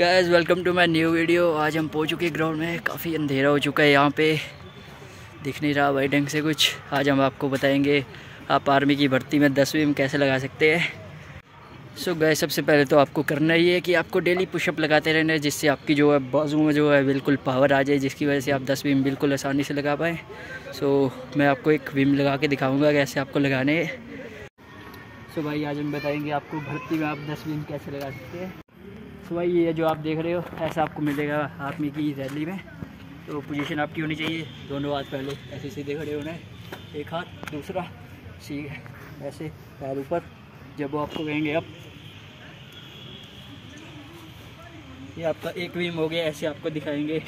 Guys welcome to my new video आज हम पहुँच चुके ग्राउंड में। काफ़ी अंधेरा हो चुका है यहाँ पे। दिख नहीं रहा भाई ढंग से कुछ। आज हम आपको बताएँगे, आप आर्मी की भर्ती में दसवीं में कैसे लगा सकते हैं। सो गए सबसे पहले तो आपको करना ही है कि आपको डेली पुशअप लगाते रहना है, जिससे आपकी जो है बाजू में जो है बिल्कुल पावर आ जाए, जिसकी वजह से आप दसवीं में बिल्कुल आसानी से लगा पाएँ। सो मैं आपको एक विम लगा के दिखाऊँगा कैसे आपको लगाने सो भाई, आज हम बताएँगे आपको भर्ती में आप दसवीं में कैसे लगा सकते हैं। सो भाई ये जो आप देख रहे हो, ऐसा आपको मिलेगा आर्मी की रैली में। तो पोजीशन आपकी होनी चाहिए। दोनों हाथ पहले ऐसे सीधे खड़े होने एक हाथ, दूसरा सी ऐसे पैर ऊपर। जब वो आपको कहेंगे अब ये आपका एक वीम हो गया। ऐसे आपको दिखाएँगे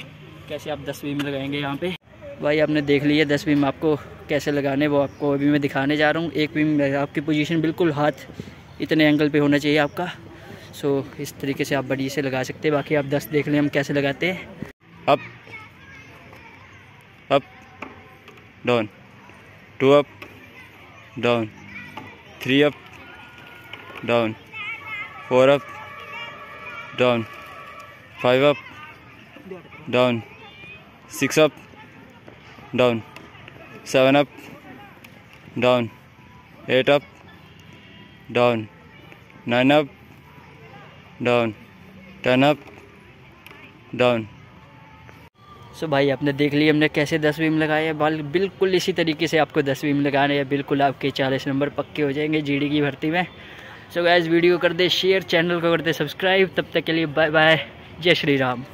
कैसे आप दस वीम लगाएँगे यहाँ पे। भाई, आपने देख लिया दस वीम आपको कैसे लगाने, वो आपको अभी मैं दिखाने जा रहा हूँ। एक वीम आपकी पोजीशन बिल्कुल हाथ इतने एंगल पे होना चाहिए आपका। सो इस तरीके से आप बड़ी से लगा सकते हैं। बाकी आप दस देख लें, हम कैसे लगाते हैं। Up up down two up down three up down four up down five up down six up down seven up down eight up down nine up down. Turn up down so भाई आपने देख लिया हमने कैसे दस beam लगाए हैं। बाल बिल्कुल इसी तरीके से आपको दस बीम लगाने हैं। बिल्कुल आपके चालीस नंबर पक्के हो जाएँगे जीडी की भर्ती में। सो so, गैस वीडियो कर दे शेयर चैनल को कर दे सब्सक्राइब तब तक के लिए बाय बाय जय श्री राम।